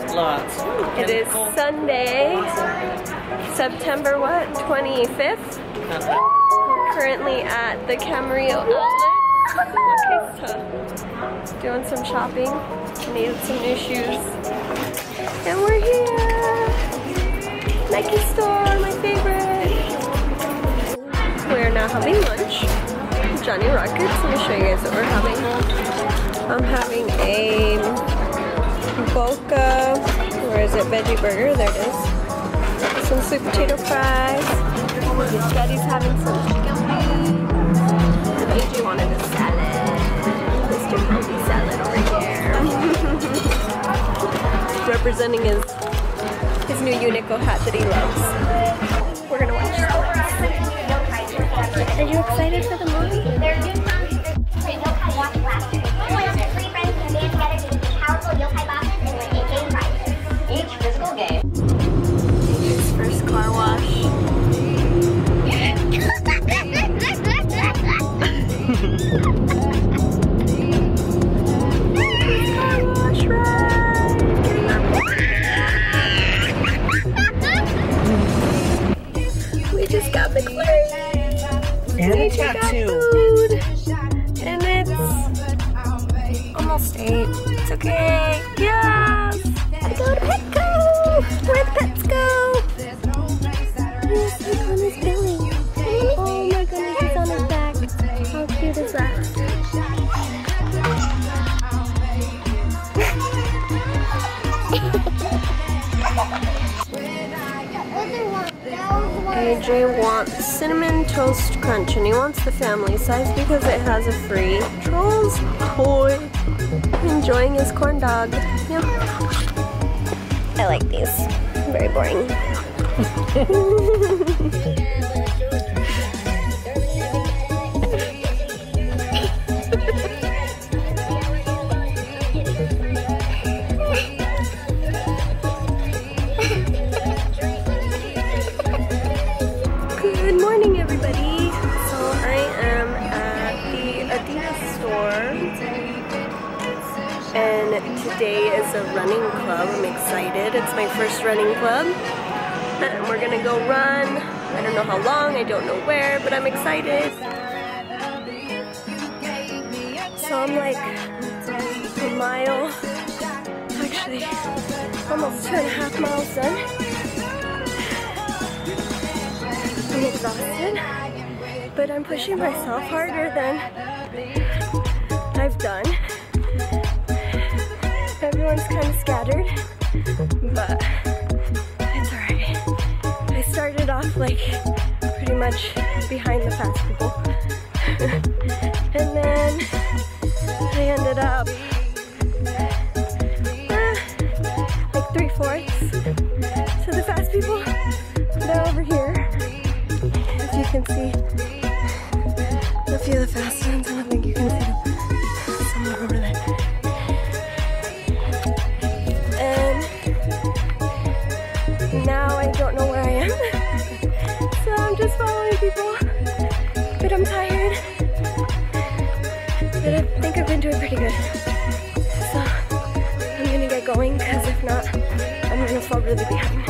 Lots. It is Sunday, September what? 25th. Currently at the Camarillo outlet. Doing some shopping. Needed some new shoes. And we're here. Nike store, my favorite. We're now having lunch. Johnny Rockets. Let me show you guys what we're having. I'm having a Boca, where is it? Veggie burger, there it is. Some sweet potato fries. Daddy's having some chicken wings. AJ wanted a salad. Mr. Brody salad over here. Representing his his new Uniqlo hat that he loves. We're gonna watch Are you excited for the movie? Game. First car wash. Car wash ride. We just got McFlurry. And a We got food. And it's almost eight. It's okay. Yes. AJ wants cinnamon toast crunch and he wants the family size because it has a free trolls toy. Enjoying his corn dog. Yeah. I like these. Very boring. and today is a running club. I'm excited. It's my first running club, and we're gonna go run. I don't know how long. I don't know where, but I'm excited. So I'm like a mile, actually almost two and a half miles done. I'm exhausted, but I'm pushing myself harder than I've done. Kind of scattered, but it's alright. I started off like pretty much behind the fast people, and then I ended up ah, like three fourths to the fast people. They're over here. As you can see, really behind.